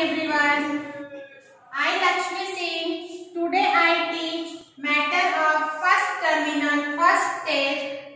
morning everyone. I Lakshmi Singh. Today I teach matter of first terminal first stage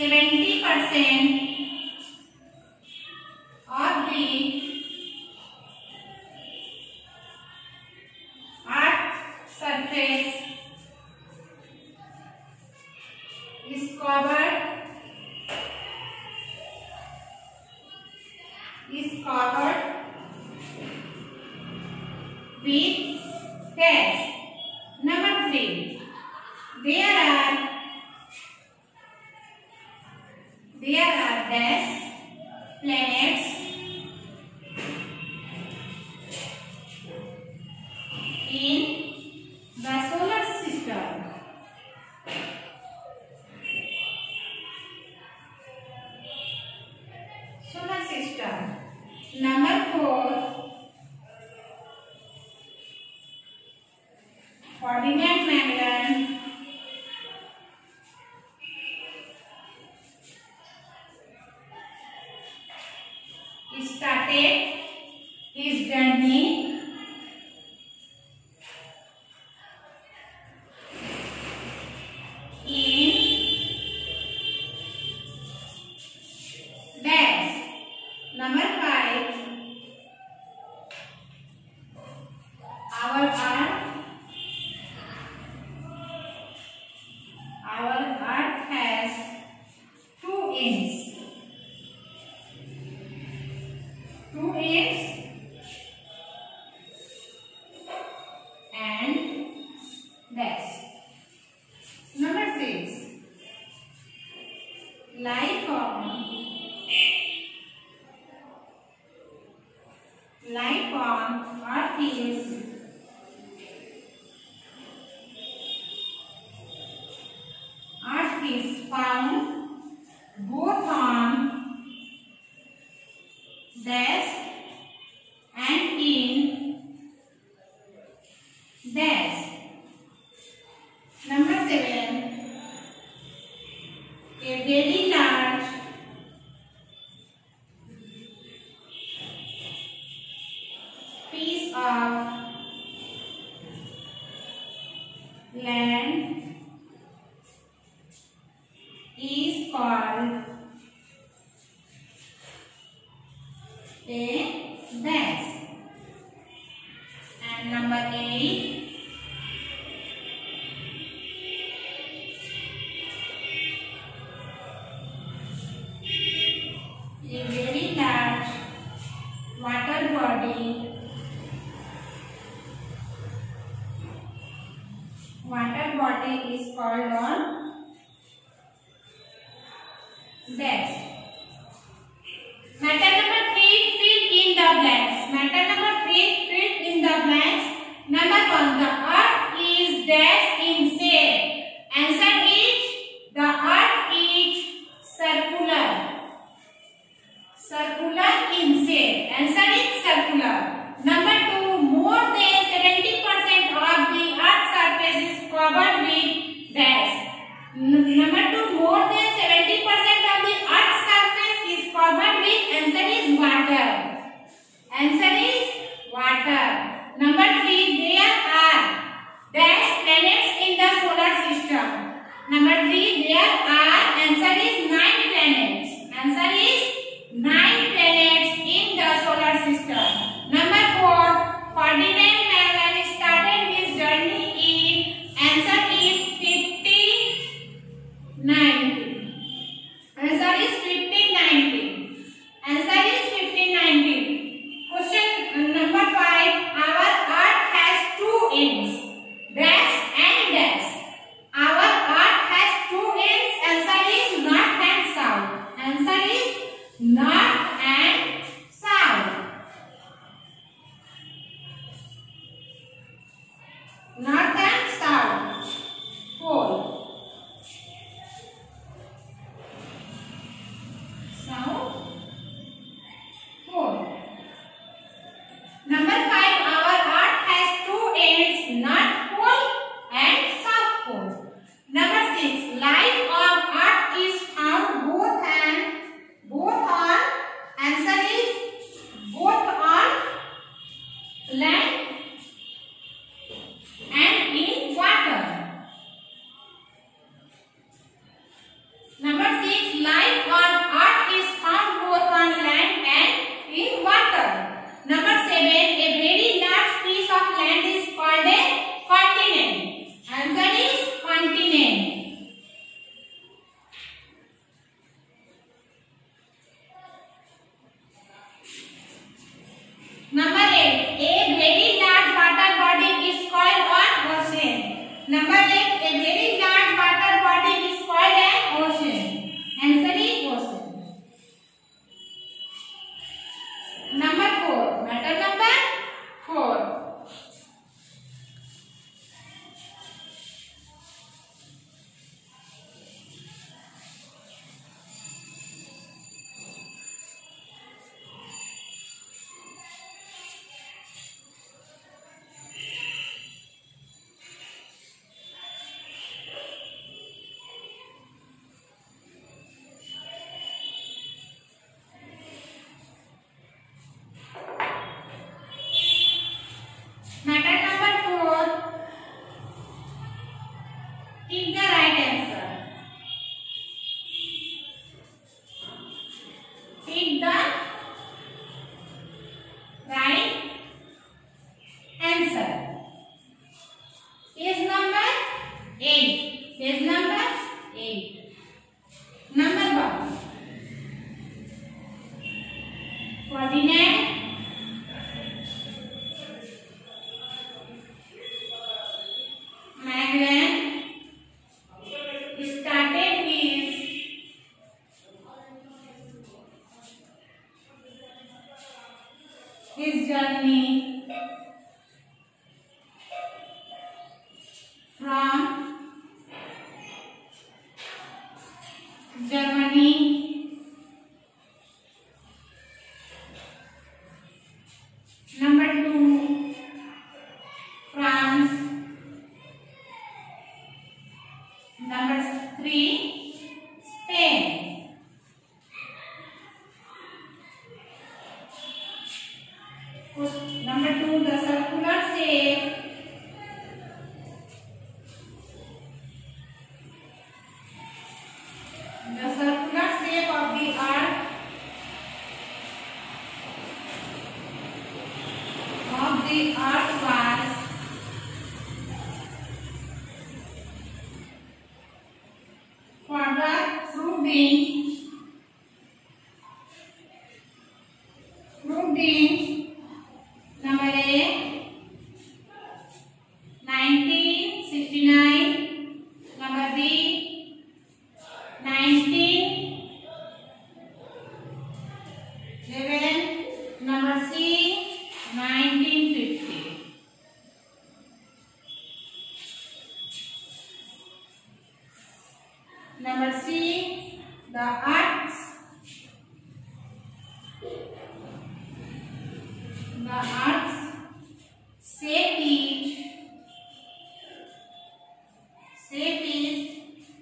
70% coordinate Life on earth is land is called sets. Number 3, there are, answer is 9 planets. Answer is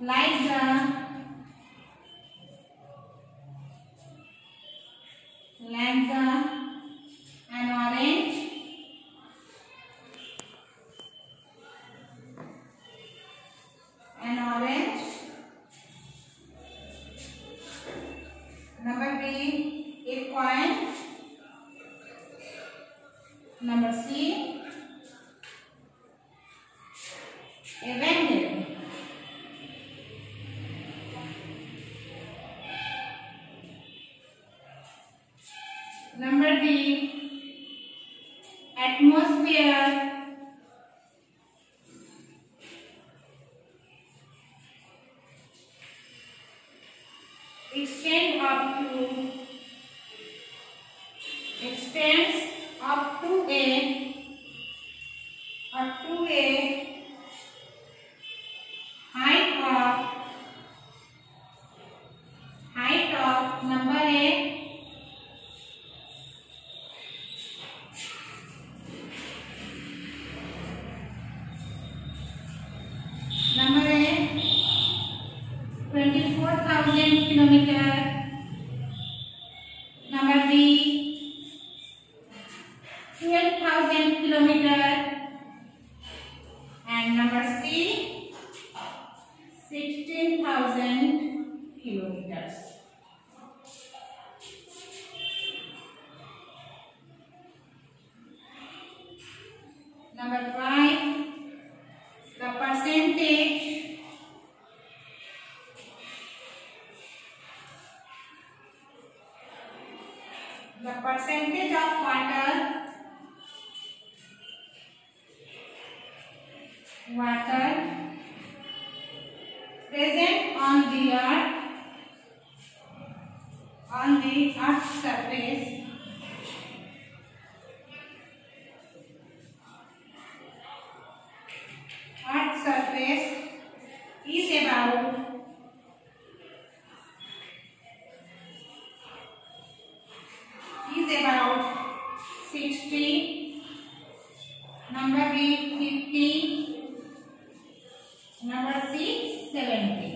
来者 Number B, atmosphere. menos kilómetros the percentage of water water number B 50 number C 70